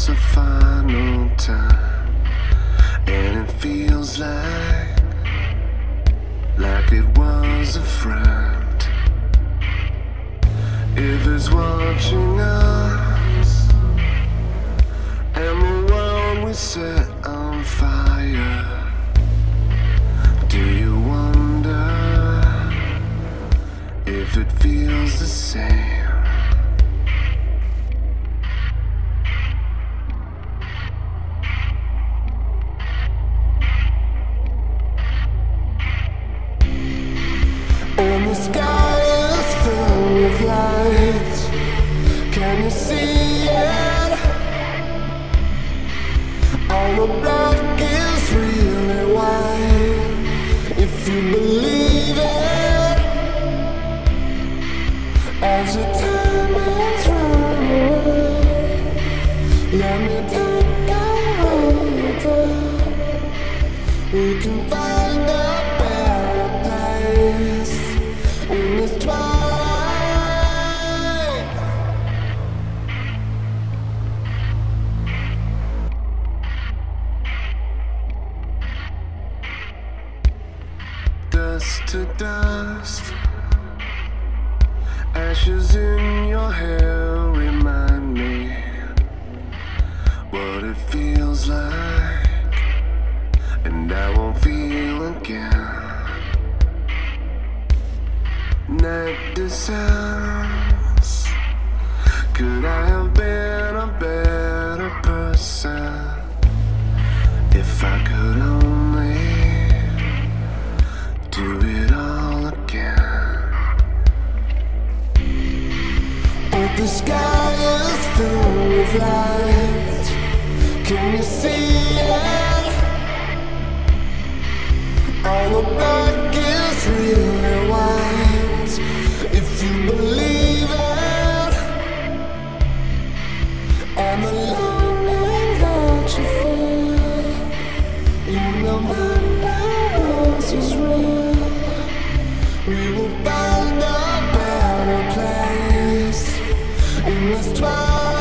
across the final time, and it feels like like it was a friend. If it's watching us and the world we set on fire, do you wonder if it feels the same? See it? Black is really white. If you believe it, as the time is running let me take a. We can find Dust to dust, ashes in your hair remind me what it feels like and I won't feel again. Night descends. Could I have been light. Can you see it? All the black is really white. If you believe it, and the longing that you feel, you know my love is real. We will find a better place in this twilight.